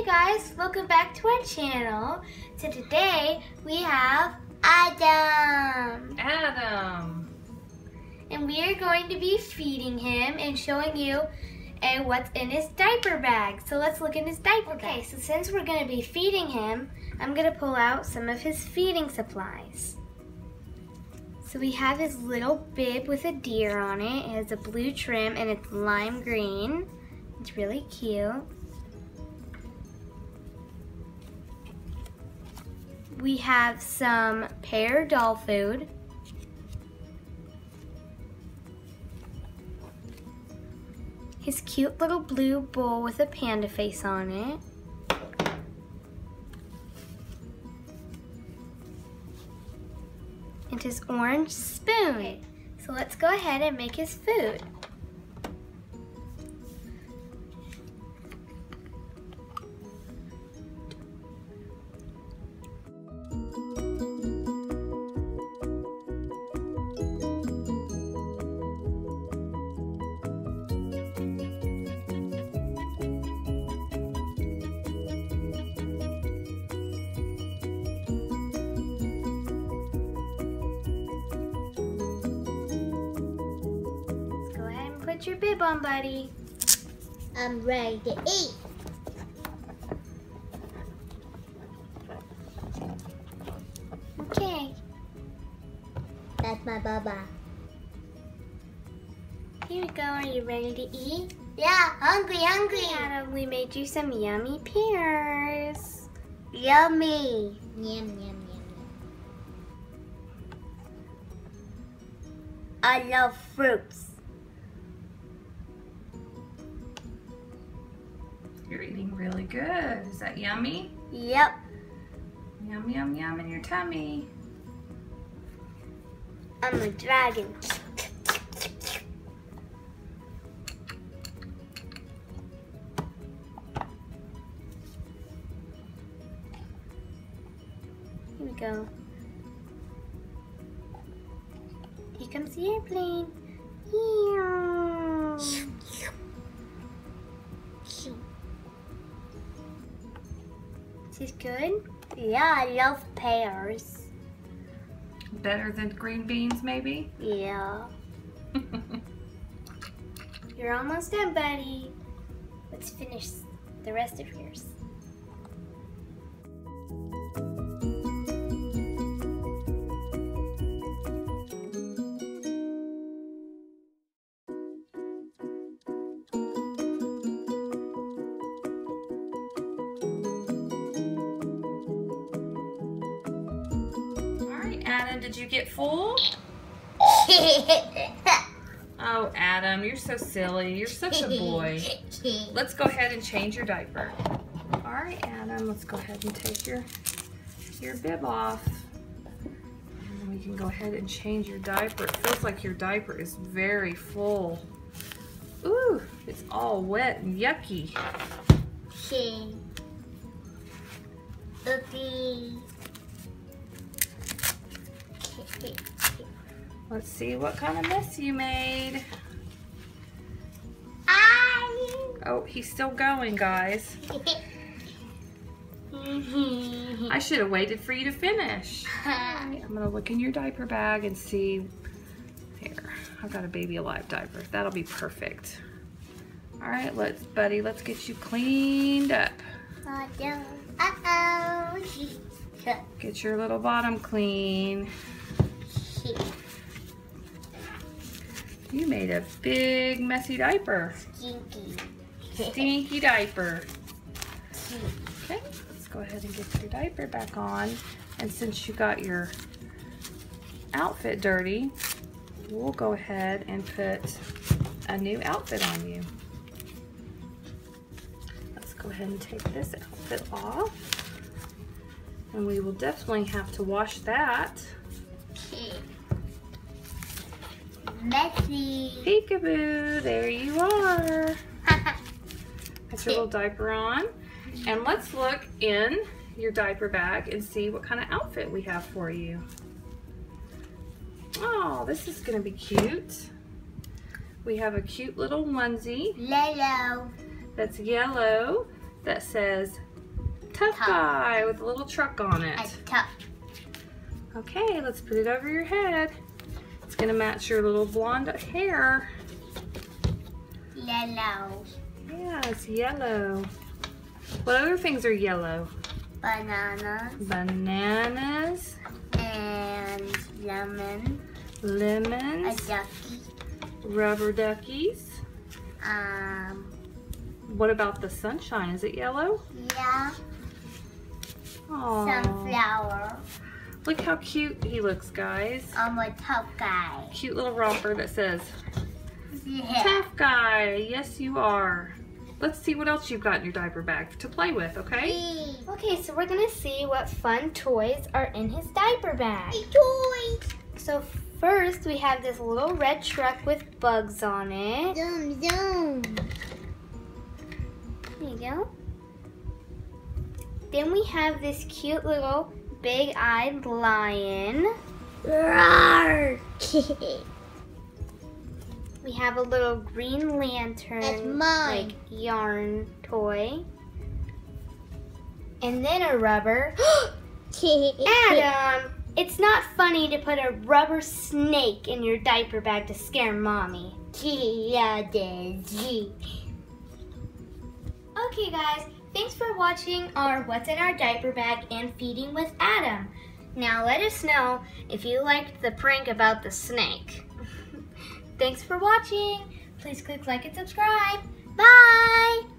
Hey guys, welcome back to our channel. So today we have Adam. Adam. And we are going to be feeding him and showing you uh, what's in his diaper bag. So let's look in his diaper okay, bag. Okay, so since we're going to be feeding him, I'm going to pull out some of his feeding supplies. So we have his little bib with a deer on it. It has a blue trim and it's lime green. It's really cute. We have some pear doll food. His cute little blue bowl with a panda face on it. And his orange spoon. So let's go ahead and make his food. Put your bib on, buddy. I'm ready to eat. Okay. That's my baba. Here we go. Are you ready to eat? Yeah, hungry, hungry. Adam, we made you some yummy pears. Yummy. Yum, yum, yum, yum. I love fruits. Good. Is that yummy? Yep. Yum, yum, yum in your tummy. I'm a dragon. Here we go. Here comes the airplane. Here. Is good? Yeah, I love pears. Better than green beans, maybe? Yeah. You're almost done, buddy. Let's finish the rest of yours. Adam, did you get full? oh, Adam, you're so silly. You're such a boy. Let's go ahead and change your diaper. All right, Adam, let's go ahead and take your, your bib off. And then we can go ahead and change your diaper. It feels like your diaper is very full. Ooh, it's all wet and yucky. Okay. Let's see what kind of mess you made. Oh, he's still going, guys. I should have waited for you to finish. I'm gonna look in your diaper bag and see. Here, I've got a baby alive diaper. That'll be perfect. All right, let's, buddy, let's get you cleaned up. Uh-oh. Get your little bottom clean. You made a big messy diaper. Stinky. Stinky diaper. Okay, let's go ahead and get your diaper back on. And since you got your outfit dirty, we'll go ahead and put a new outfit on you. Let's go ahead and take this outfit off. And we will definitely have to wash that. Messy. Peekaboo, there you are. Put your little diaper on. And let's look in your diaper bag and see what kind of outfit we have for you. Oh, this is gonna be cute. We have a cute little onesie. Yellow. That's yellow that says tough, Tough. guy with a little truck on A it. tough. Okay, let's put it over your head. It's gonna match your little blonde hair. Yellow. Yeah, it's yellow. What other things are yellow? Banana. Bananas, And lemon. A lemons, ducky. rubber duckies. Um. What about the sunshine? Is it yellow? Yeah. Aww. Sunflower. Look how cute he looks, guys. I'm a tough guy. Cute little romper that says, Yeah. Tough guy, yes you are. Let's see what else you've got in your diaper bag to play with, okay? Okay, so we're gonna see what fun toys are in his diaper bag. Toys. So first we have this little red truck with bugs on it. Zoom, zoom. There you go. Then we have this cute little big-eyed lion. Roar. We have a little green lantern, That's mine. like yarn toy. And then a rubber. Adam, it's not funny to put a rubber snake in your diaper bag to scare mommy. Okay, guys, thanks for watching our What's in Our Diaper Bag and Feeding with Adam. Now, let us know if you liked the prank about the snake. thanks for watching. Please click like and subscribe. Bye!